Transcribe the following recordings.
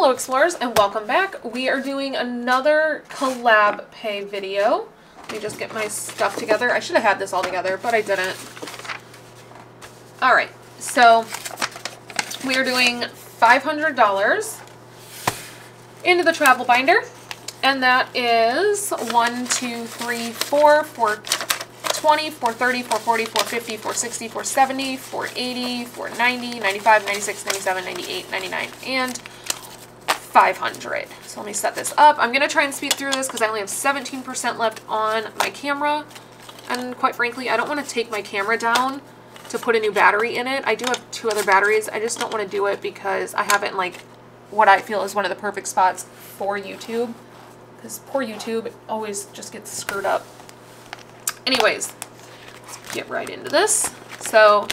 Hello explorers and welcome back. We are doing another collab pay video. Let me just get my stuff together. I should have had this all together, but I didn't. Alright, so we are doing $500 into the travel binder. And that is 1, 2, 3, 4, 4, 420, 430, 440, 450, 460, 470, 480, 490, 95, 96, 97, 98, 99, and 500. So let me set this up. I'm going to try and speed through this because I only have 17% left on my camera. And quite frankly, I don't want to take my camera down to put a new battery in it. I do have two other batteries. I just don't want to do it because I have it in like what I feel is one of the perfect spots for YouTube. Because poor YouTube always just gets screwed up. Anyways, let's get right into this. So,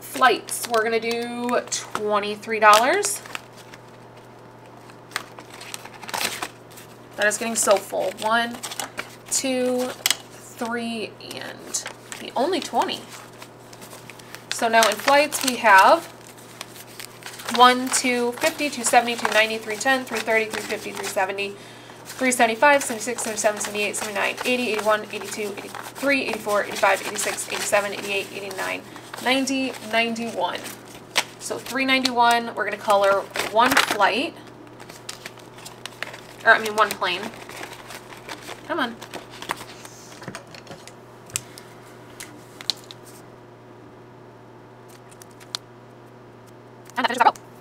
flights, we're going to do $23. That is getting so full. One, two, three, and the only 20. So now in flights we have 1, 2, 50, 270, 290, 310, 330, 350, 370, 375, 76, 77, 78, 79, 80, 81, 82, 83, 84, 85, 86, 87, 88, 89, 90, 91. So 391, we're going to color one flight. Or, I mean, one plane. Come on.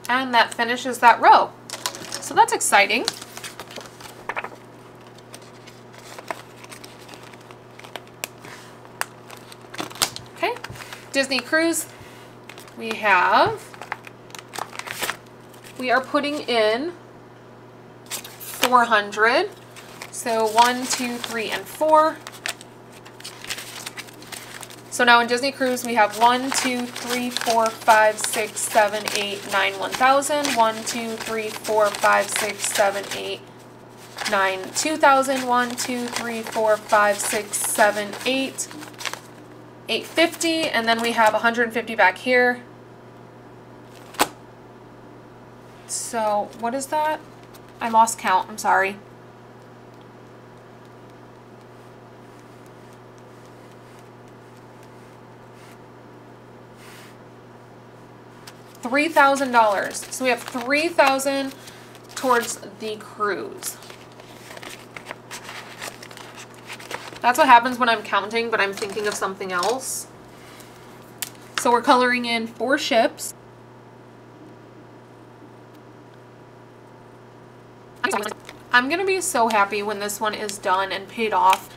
And that finishes that row. So that's exciting. Okay, Disney Cruise, we have, we are putting in 400. So one, two, three, and four. So now in Disney Cruise, we have 1, 2, 3, 4, 5, 6, 7, 8, 9, 1,000. 1, 2, 3, 4, 5, 6, 7, 8, 9, 2,000. 1, 2, 3, 4, 5, 6, 7, 8, 850 and then we have 150 back here. So what is that? I lost count, I'm sorry. $3,000. So we have 3000 towards the cruise. That's what happens when I'm counting, but I'm thinking of something else. So we're coloring in four ships. I'm going to be so happy when this one is done and paid off.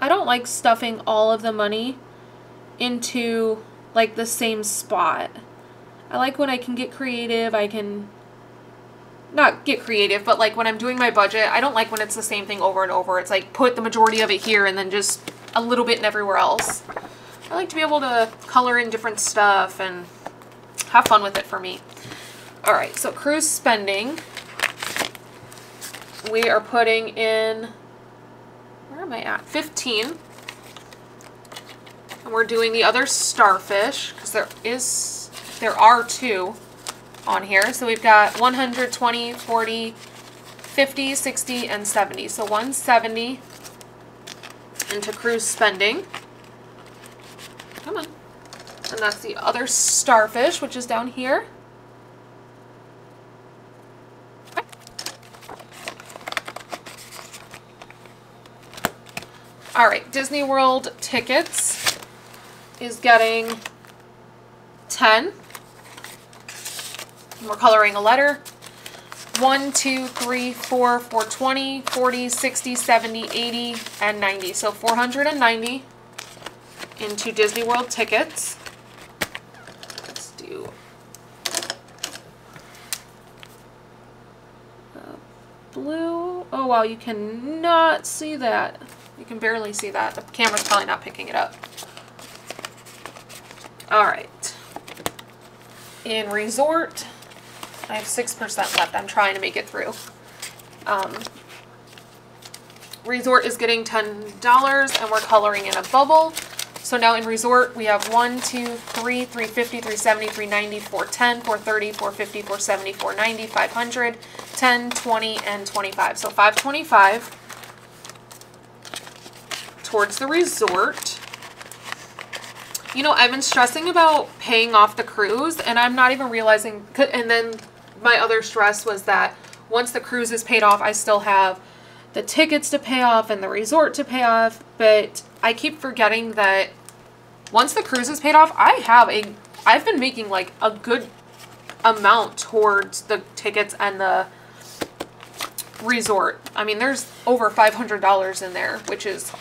I don't like stuffing all of the money into like the same spot. I like when I can get creative, I can not get creative, but like when I'm doing my budget, I don't like when it's the same thing over and over. It's like put the majority of it here and then just a little bit in everywhere else. I like to be able to color in different stuff and have fun with it for me. All right, so cruise spending. We are putting in, where am I at? 15. And we're doing the other starfish because there is, there are two on here. So we've got 120, 40, 50, 60, and 70. So 170 into cruise spending. Come on. And that's the other starfish, which is down here. All right, Disney World tickets is getting 10. We're coloring a letter. 1, 2, 3, 4, 420, 40, 60, 70, 80, and 90. So 490 into Disney World tickets. Let's do uh, blue. Oh, wow, you cannot see that. You can barely see that. The camera's probably not picking it up. All right. In resort, I have 6% left. I'm trying to make it through. Um, Resort is getting $10 and we're coloring in a bubble. So now in resort, we have 1, 2, 3, 350, 370, 390, 410, 430, 450, 470, 490, 500, 10, 20, and 25. So 525 towards the resort. You know, I've been stressing about paying off the cruise, and I'm not even realizing. And then my other stress was that once the cruise is paid off, I still have the tickets to pay off and the resort to pay off. But I keep forgetting that once the cruise is paid off, I have a. I've been making like a good amount towards the tickets and the resort. I mean, there's over $500 in there, which is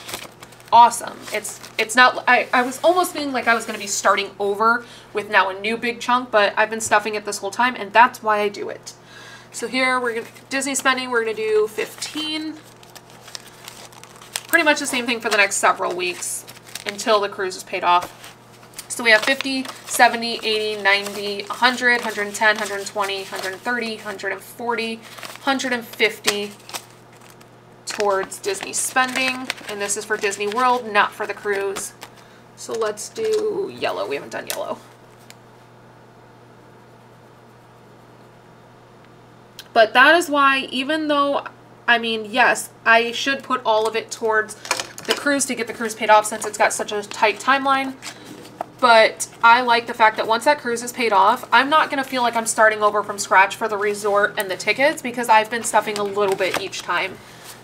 awesome. It's it's not I, I was almost feeling like I was gonna be starting over with now a new big chunk, but I've been stuffing it this whole time and that's why I do it. So here we're gonna Disney spending, we're gonna do 15. Pretty much the same thing for the next several weeks until the cruise is paid off. So we have 50, 70, 80, 90, 100, 110, 120, 130, 140, 150, towards Disney spending. And this is for Disney World, not for the cruise. So let's do yellow. We haven't done yellow. But that is why, even though, I mean, yes, I should put all of it towards the cruise to get the cruise paid off since it's got such a tight timeline. But I like the fact that once that cruise is paid off, I'm not going to feel like I'm starting over from scratch for the resort and the tickets because I've been stuffing a little bit each time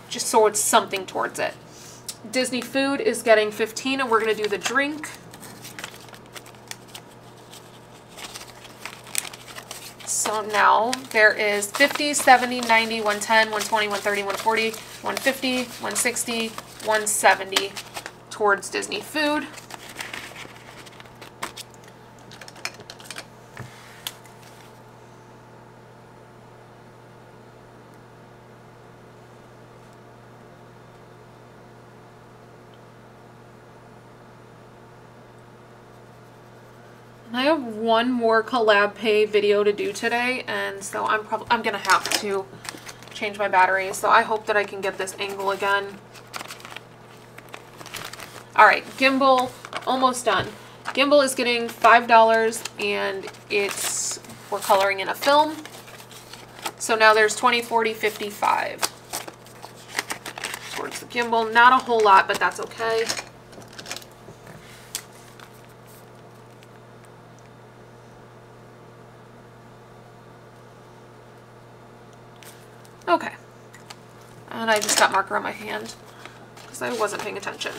just so it's something towards it. Disney food is getting 15 and we're going to do the drink. So now there is 50, 70, 90, 110, 120, 130, 140, 150, 160, 170 towards Disney food. I have one more collab pay video to do today, and so I'm probably I'm gonna have to change my battery. So I hope that I can get this angle again. All right, gimbal almost done. Gimbal is getting five dollars, and it's we're coloring in a film. So now there's 20, 40, 55 towards the gimbal. Not a whole lot, but that's okay. Okay. And I just got marker on my hand because I wasn't paying attention.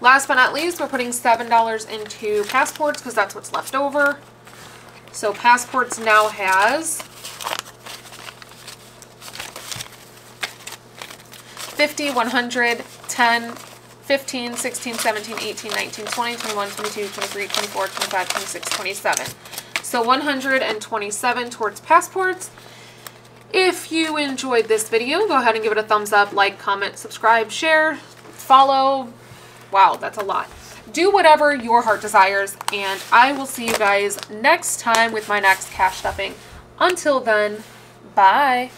Last but not least, we're putting $7 into passports because that's what's left over. So passports now has 50, 100, 10, 15, 16, 17, 18, 19, 20, 21, 22, 23, 24, 25, 26, 27. So 127 towards passports if you enjoyed this video, go ahead and give it a thumbs up, like, comment, subscribe, share, follow. Wow, that's a lot. Do whatever your heart desires, and I will see you guys next time with my next cash stuffing. Until then, bye.